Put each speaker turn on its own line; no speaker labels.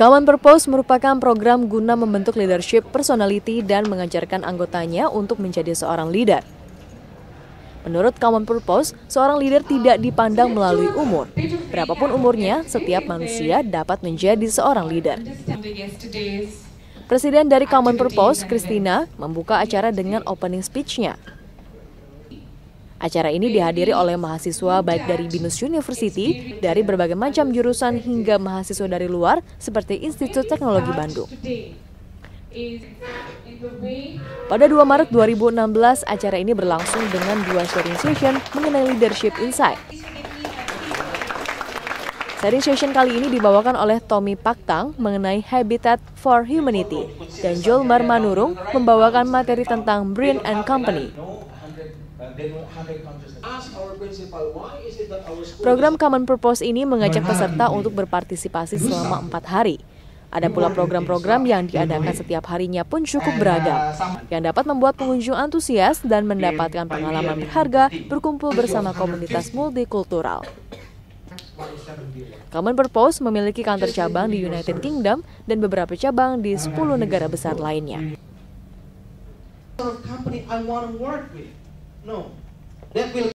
Common Purpose merupakan program guna membentuk leadership personality dan mengajarkan anggotanya untuk menjadi seorang leader. Menurut Common Purpose, seorang leader tidak dipandang melalui umur. Berapapun umurnya, setiap manusia dapat menjadi seorang leader. Presiden dari Common Purpose, Christina, membuka acara dengan opening speech-nya. Acara ini dihadiri oleh mahasiswa baik dari Binus University, dari berbagai macam jurusan hingga mahasiswa dari luar seperti Institut Teknologi Bandung. Pada 2 Maret 2016, acara ini berlangsung dengan dua sharing session mengenai leadership insight. Sharing session kali ini dibawakan oleh Tommy Paktang mengenai Habitat for Humanity dan Joel Marmanurung membawakan materi tentang Brain and Company. Program Common Purpose ini mengajak peserta untuk berpartisipasi selama empat hari. Ada pula program-program yang diadakan setiap harinya pun cukup beragam, yang dapat membuat pengunjung antusias dan mendapatkan pengalaman berharga berkumpul bersama komunitas multikultural. Common Purpose memiliki kantor cabang di United Kingdom dan beberapa cabang di 10 negara besar lainnya. No, that will